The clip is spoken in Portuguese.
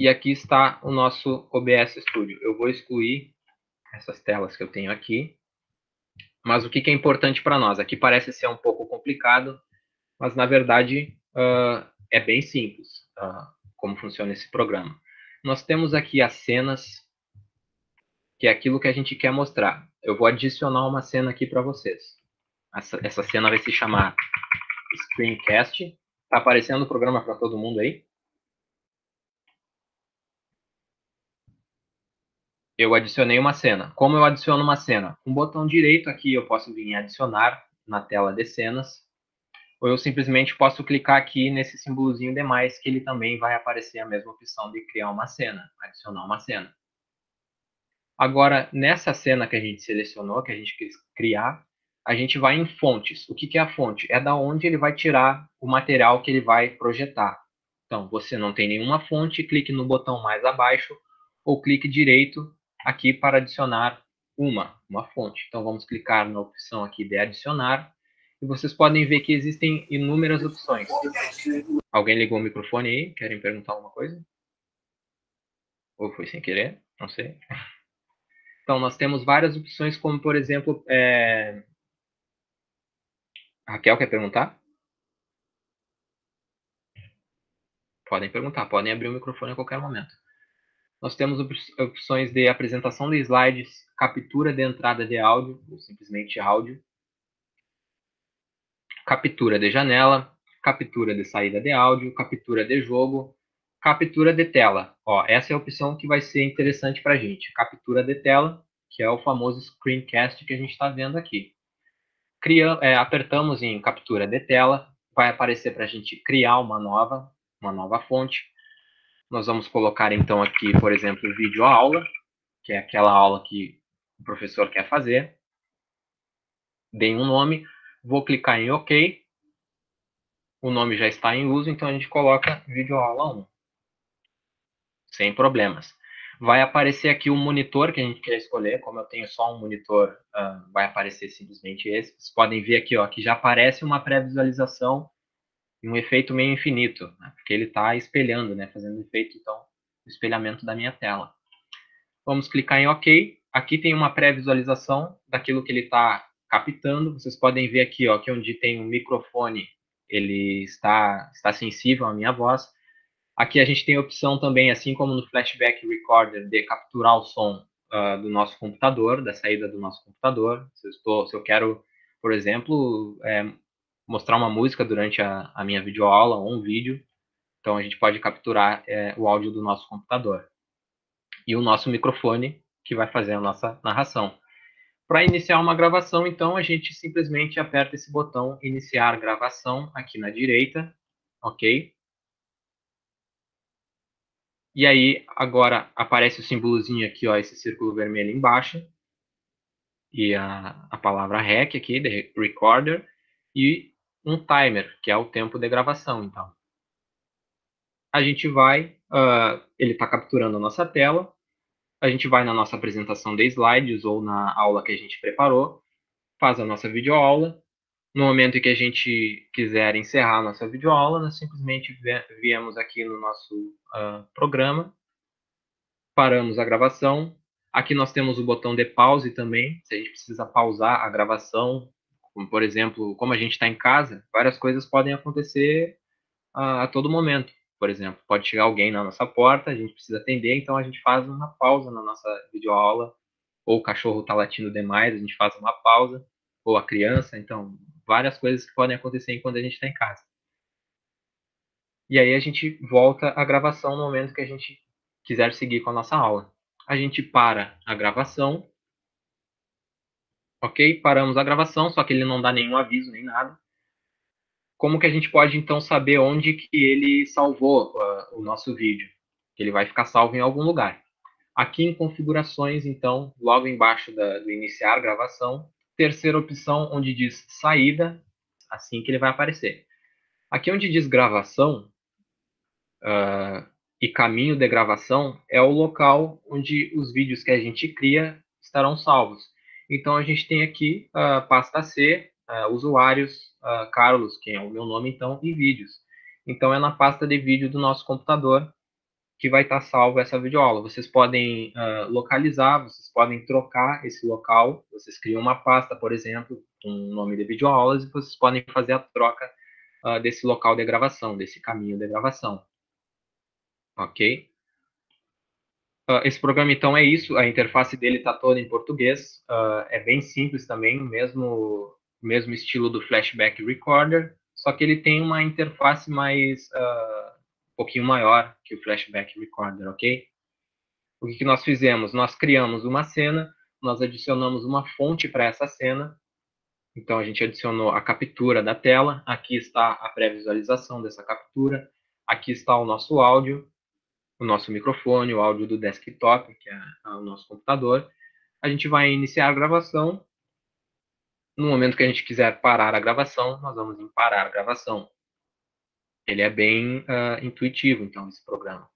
E aqui está o nosso OBS Studio. Eu vou excluir essas telas que eu tenho aqui. Mas o que, é importante para nós? Aqui parece ser um pouco complicado, mas na verdade uh, é bem simples uh, como funciona esse programa. Nós temos aqui as cenas, que é aquilo que a gente quer mostrar. Eu vou adicionar uma cena aqui para vocês. Essa, essa cena vai se chamar Screencast. Está aparecendo o programa para todo mundo aí? Eu adicionei uma cena. Como eu adiciono uma cena? Com o botão direito aqui eu posso vir em adicionar na tela de cenas, ou eu simplesmente posso clicar aqui nesse símbolozinho demais que ele também vai aparecer a mesma opção de criar uma cena, adicionar uma cena. Agora, nessa cena que a gente selecionou, que a gente quis criar, a gente vai em fontes. O que, que é a fonte? É da onde ele vai tirar o material que ele vai projetar. Então, você não tem nenhuma fonte, clique no botão mais abaixo ou clique direito aqui para adicionar uma, uma fonte. Então, vamos clicar na opção aqui de adicionar, e vocês podem ver que existem inúmeras opções. Alguém ligou o microfone aí? Querem perguntar alguma coisa? Ou foi sem querer? Não sei. Então, nós temos várias opções, como, por exemplo... É... Raquel quer perguntar? Podem perguntar, podem abrir o microfone a qualquer momento. Nós temos opções de apresentação de slides, captura de entrada de áudio, ou simplesmente áudio, captura de janela, captura de saída de áudio, captura de jogo, captura de tela. Ó, essa é a opção que vai ser interessante para a gente. Captura de tela, que é o famoso screencast que a gente está vendo aqui. Cria, é, apertamos em captura de tela, vai aparecer para a gente criar uma nova, uma nova fonte. Nós vamos colocar então aqui, por exemplo, vídeo aula, que é aquela aula que o professor quer fazer. Dei um nome, vou clicar em OK. O nome já está em uso, então a gente coloca vídeo aula 1. Sem problemas. Vai aparecer aqui o monitor que a gente quer escolher, como eu tenho só um monitor, uh, vai aparecer simplesmente esse. Vocês podem ver aqui ó, que já aparece uma pré-visualização um efeito meio infinito, né? porque ele está espelhando, né? fazendo efeito, então, o espelhamento da minha tela. Vamos clicar em OK. Aqui tem uma pré-visualização daquilo que ele está captando. Vocês podem ver aqui, ó, que onde tem um microfone, ele está, está sensível à minha voz. Aqui a gente tem a opção também, assim como no Flashback Recorder, de capturar o som uh, do nosso computador, da saída do nosso computador. Se eu, estou, se eu quero, por exemplo, é, mostrar uma música durante a, a minha videoaula ou um vídeo. Então a gente pode capturar é, o áudio do nosso computador. E o nosso microfone que vai fazer a nossa narração. Para iniciar uma gravação, então, a gente simplesmente aperta esse botão iniciar gravação aqui na direita, ok? E aí, agora aparece o símbolozinho aqui, ó, esse círculo vermelho embaixo. E a, a palavra REC aqui, de Recorder. E um timer, que é o tempo de gravação, então. A gente vai, uh, ele está capturando a nossa tela, a gente vai na nossa apresentação de slides ou na aula que a gente preparou, faz a nossa videoaula. No momento em que a gente quiser encerrar a nossa videoaula, nós simplesmente viemos aqui no nosso uh, programa, paramos a gravação. Aqui nós temos o botão de pause também, se a gente precisa pausar a gravação como, por exemplo, como a gente está em casa, várias coisas podem acontecer a, a, todo momento. Por exemplo, pode chegar alguém na nossa porta, a gente precisa atender, então a gente faz uma pausa na nossa videoaula, ou o cachorro está latindo demais, a gente faz uma pausa, ou a criança, então, várias coisas que podem acontecer enquanto a gente está em casa. E aí a gente volta a gravação no momento que a gente quiser seguir com a nossa aula. A gente para a gravação Ok? Paramos a gravação, só que ele não dá nenhum aviso nem nada. Como que a gente pode então saber onde que ele salvou uh, o nosso vídeo? Ele vai ficar salvo em algum lugar. Aqui em configurações, então, logo embaixo da, do iniciar gravação, terceira opção onde diz saída, assim que ele vai aparecer. Aqui onde diz gravação uh, e caminho de gravação é o local onde os vídeos que a gente cria estarão salvos. Então, a gente tem aqui a pasta C, usuários, Carlos, que é o meu nome, então, e vídeos. Então, é na pasta de vídeo do nosso computador que vai estar salvo essa videoaula. Vocês podem uh, localizar, vocês podem trocar esse local, vocês criam uma pasta, por exemplo, com o nome de videoaulas, e vocês podem fazer a troca uh, desse local de gravação, desse caminho de gravação. Ok? Uh, esse programa, então, é isso. A interface dele está toda em português. é bem simples também, o mesmo, mesmo estilo do Flashback Recorder, só que ele tem uma interface mais pouquinho maior que o Flashback Recorder, ok? O que, que nós fizemos? Nós criamos uma cena, nós adicionamos uma fonte para essa cena, então a gente adicionou a captura da tela, aqui está a pré-visualização dessa captura, aqui está o nosso áudio, o nosso microfone, o áudio do desktop, que é o nosso computador. A gente vai iniciar a gravação. No momento que a gente quiser parar a gravação, nós vamos em parar a gravação ele é bem uh, intuitivo, então, esse programa.